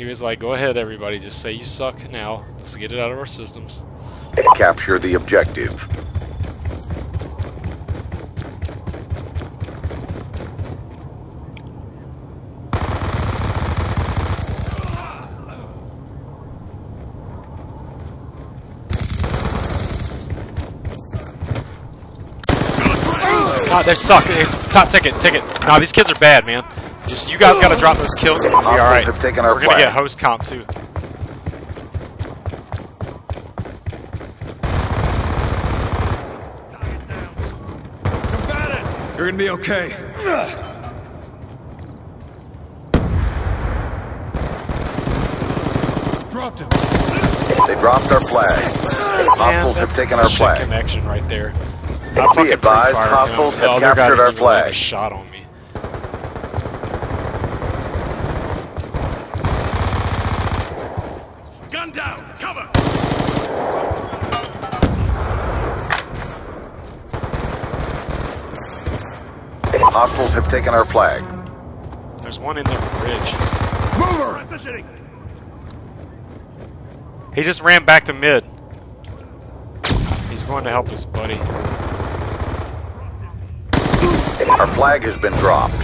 He was like, go ahead, everybody, just say you suck now. Let's get it out of our systems. Capture the objective. God, they suck. It's top ticket, ticket. Nah, these kids are bad, man. Just you guys gotta drop those kills and we'll be alright. have taken our We're gonna flag. get host comp too. You're gonna be okay. Dropped him. They dropped our flag. Hostiles have taken our flag. connection right there. Not fucking advised, hostiles have the other guy captured our flag. Shot on me. Hostiles have taken our flag. There's one in the bridge. Mover. He just ran back to mid. He's going to help his buddy. Our flag has been dropped.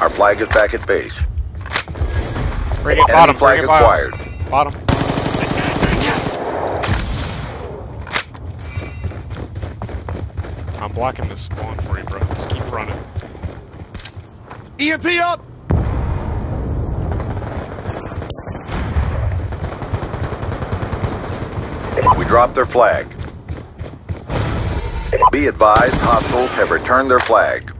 Our flag is back at base. Bring it Enemy bottom, flag bring it acquired. Bottom. I'm blocking this spawn for you, bro. Just keep running. EMP up. We dropped their flag. Be advised, hostiles have returned their flag.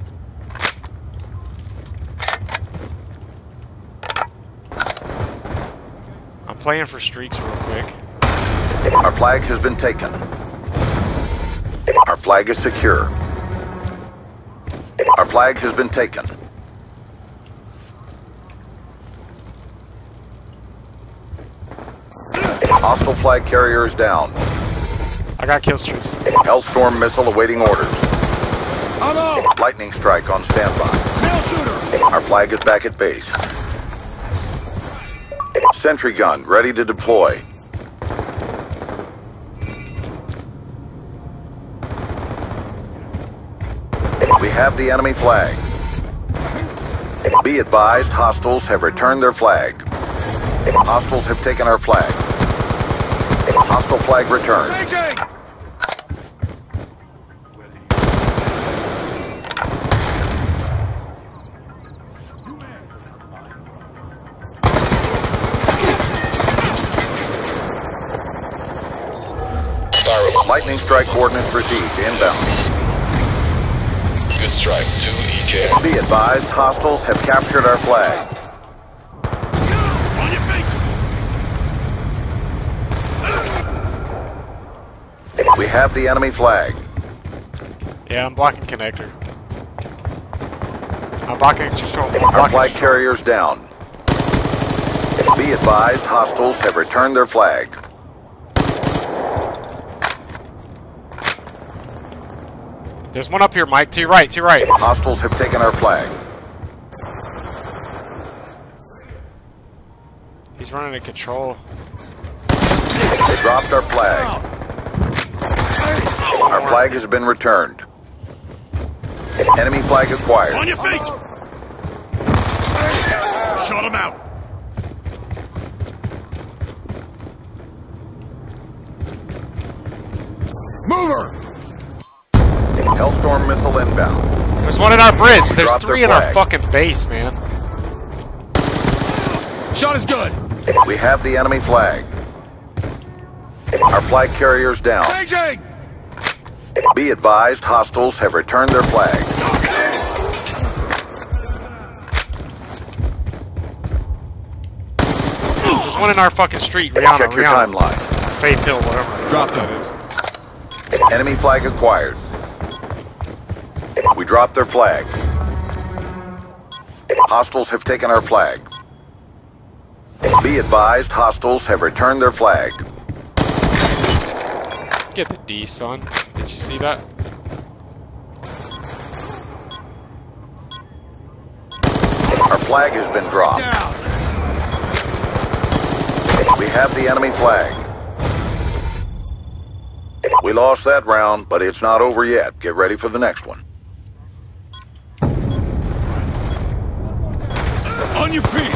I'm playing for streaks real quick. Our flag has been taken. Our flag is secure. Our flag has been taken. Hostile flag carrier is down. I got kill streaks. Hellstorm missile awaiting orders. I'm out. Lightning strike on standby. Nail shooter. Our flag is back at base. Sentry gun ready to deploy. We have the enemy flag. Be advised, hostiles have returned their flag. Hostiles have taken our flag. Hostile flag returned. Lightning strike coordinates received. Inbound. Good strike. 2 EK. Be advised, hostiles have captured our flag. On your feet. We have the enemy flag. Yeah, I'm blocking connector. I'm blocking control. I'm Our blocking flag control. carrier's down. Be advised, hostiles have returned their flag. There's one up here, Mike. To your right, to your right. Hostiles have taken our flag. He's running a control. They dropped our flag. Our flag has been returned. Enemy flag acquired. On your feet. Shut him out. Mover. Hellstorm missile inbound. There's one in our bridge. There's three in our fucking base, man. Shot is good. We have the enemy flag. Our flag carrier's down. Changing. Be advised, hostiles have returned their flag. There's one in our fucking street. Rihanna, Check your Rihanna. timeline. Faith Hill, whatever. Drop that them. is. Enemy flag acquired. We dropped their flag. Hostiles have taken our flag. Be advised, hostiles have returned their flag. Get the D, son. Did you see that? Our flag has been dropped. Down. We have the enemy flag. We lost that round, but it's not over yet. Get ready for the next one. On your feet!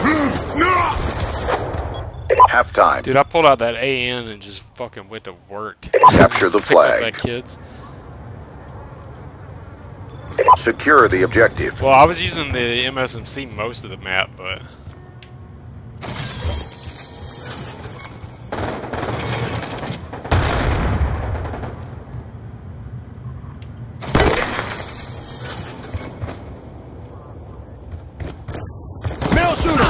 Hmm. Halftime. Dude, I pulled out that AN and just fucking went to work. Capture the Just up flag. That kids. Secure the objective. Well, I was using the MSMC most of the map, but Male shooter!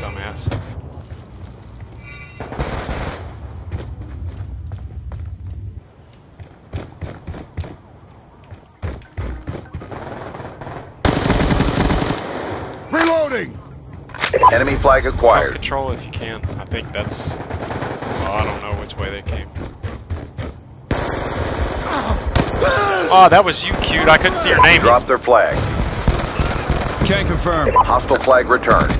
dumbass. Reloading! Enemy flag Help acquired. control if you can. I think that's. Well, I don't know which way they came. Oh, that was you, cute. I couldn't see your name. Drop their flag. Can't confirm. Hostile flag returned.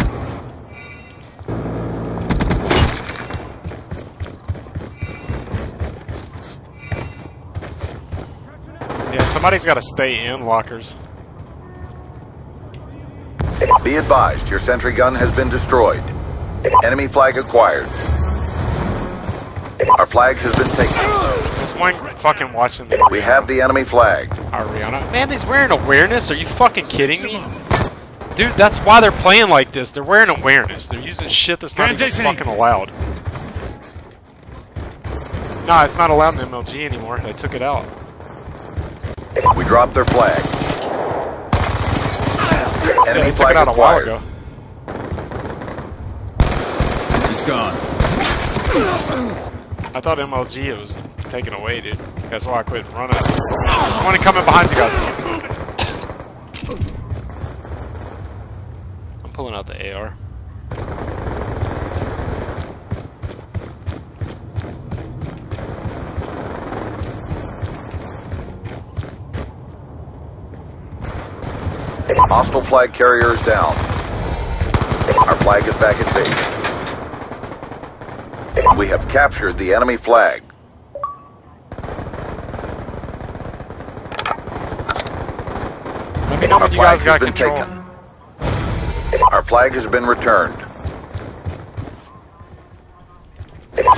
Yeah, somebody's got to stay in lockers. Be advised, your sentry gun has been destroyed. Enemy flag acquired. Our flag has been taken. There's one fucking watching the We have the enemy flag. Ariana. Man, he's wearing awareness. Are you fucking kidding me? Dude, that's why they're playing like this. They're wearing awareness. They're using shit that's not even fucking allowed. Nah, it's not allowed in MLG anymore. They took it out. We dropped their flag. Yeah, Enemy they took flag it out a while ago. He's gone. I thought MLG it was taken away, dude. That's why I quit running. There's one coming behind you guys. I'm pulling out the AR. Hostile flag carrier is down. Our flag is back at base. We have captured the enemy flag. Let me know Our flag guys has got been control. taken. Our flag has been returned.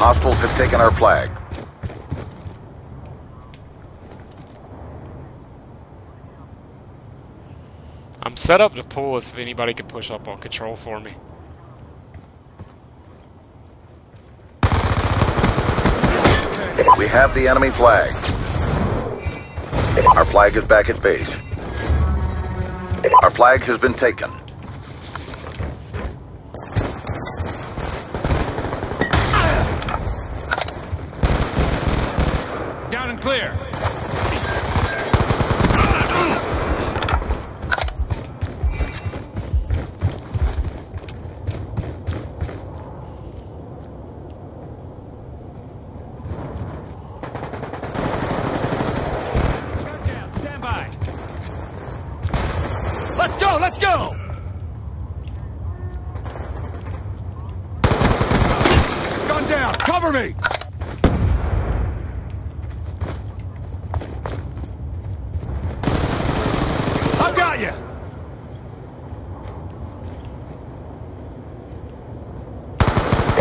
Hostiles have taken our flag. I'm set up to pull if anybody can push up on control for me. We have the enemy flag. Our flag is back at base. Our flag has been taken. Down and clear. Stand by. Let's go, let's go! Gun down, cover me! I've got you!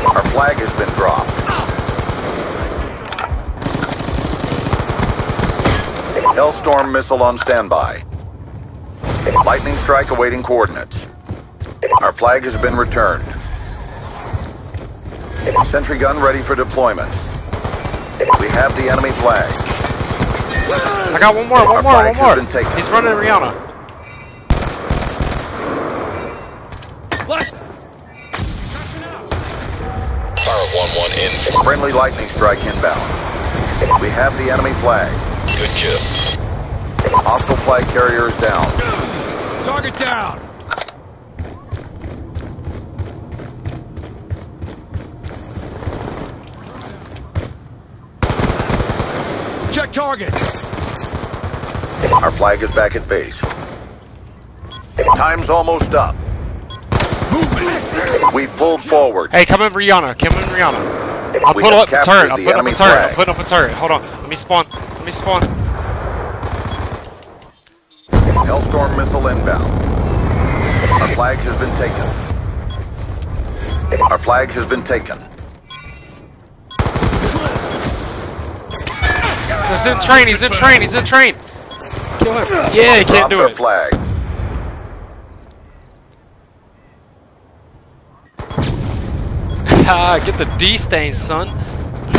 Our flag has been dropped. Hellstorm missile on standby. Lightning strike awaiting coordinates. Our flag has been returned. Sentry gun ready for deployment. We have the enemy flag. I got one more, Our one more, one more. He's running Rihanna. Fire 1-1 in. Friendly lightning strike inbound. We have the enemy flag. Good job. Hostile flag carrier is down. Target down! Check target! Our flag is back at base. Time's almost up. We pulled forward. Hey, come in, Rihanna. Come in, Rihanna. I'll We put up the captured turret. I'll the put up a enemy turret. I'll flag. put up a turret. Hold on. Let me spawn. Let me spawn. Hellstorm missile inbound. Our flag has been taken. Our flag has been taken. He's in train. He's in train. He's in train. Kill him. Yeah, he can't Drop do their it. flag. Ah, get the D stain, son.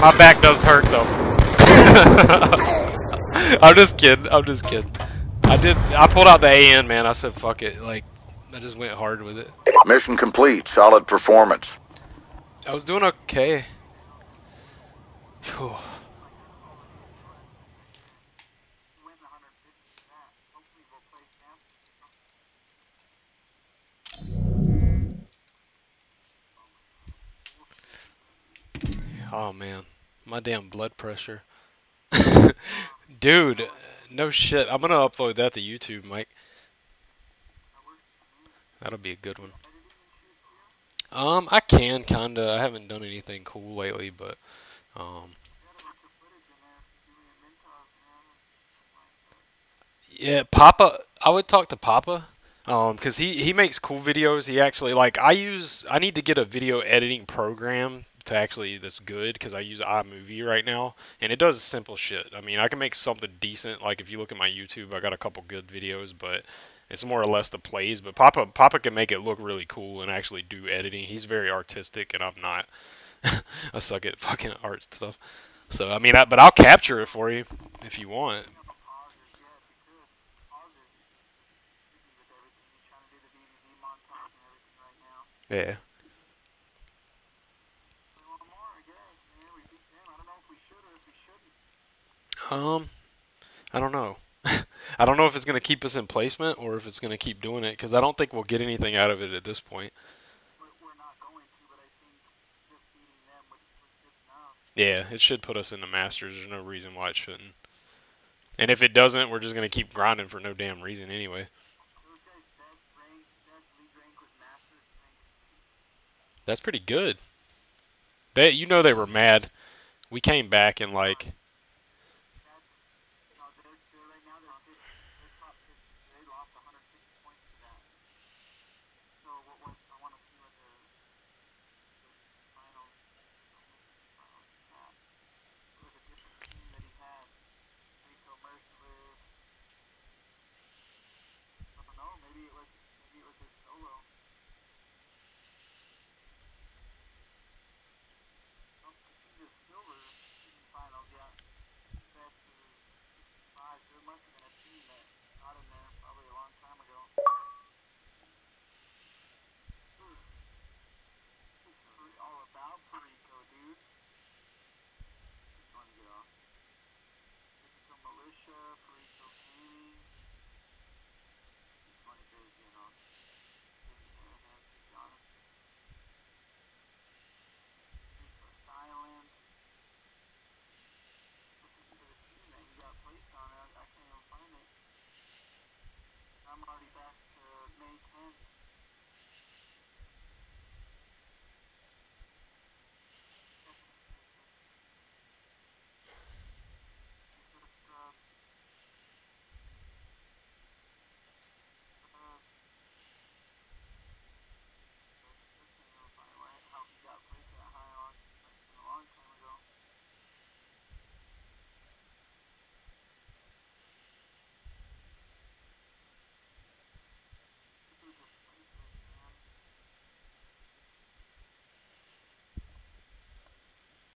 My back does hurt though. I'm just kidding. I'm just kidding. I did. I pulled out the AN, man. I said, "Fuck it." Like, I just went hard with it. Mission complete. Solid performance. I was doing okay. Phew. Oh man, my damn blood pressure. Dude, no shit. I'm gonna upload that to YouTube, Mike. That'll be a good one. Um, I can kinda. I haven't done anything cool lately, but um. Yeah, Papa. I would talk to Papa, um, cause he he makes cool videos. He actually like I use. I need to get a video editing program to actually that's good because I use iMovie right now, and it does simple shit. I mean, I can make something decent. Like if you look at my YouTube, I got a couple good videos, but it's more or less the plays. But Papa Papa can make it look really cool and actually do editing. He's very artistic, and I'm not. I suck at fucking art stuff. So I mean, I, but I'll capture it for you if you want. Yeah. Um, I don't know. I don't know if it's going to keep us in placement or if it's going to keep doing it because I don't think we'll get anything out of it at this point. Yeah, it should put us in the Masters. There's no reason why it shouldn't. And if it doesn't, we're just going to keep grinding for no damn reason anyway. That's pretty good. They, you know, they were mad. We came back and like,